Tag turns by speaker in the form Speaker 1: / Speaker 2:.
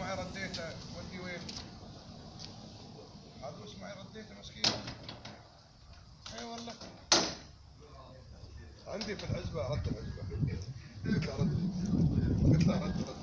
Speaker 1: معي رديتة ودي وين؟ هذا مش معي رديتة مسكين. أي والله. عندي في العزبة رد العزبة قلت له رد قلت له رد رد.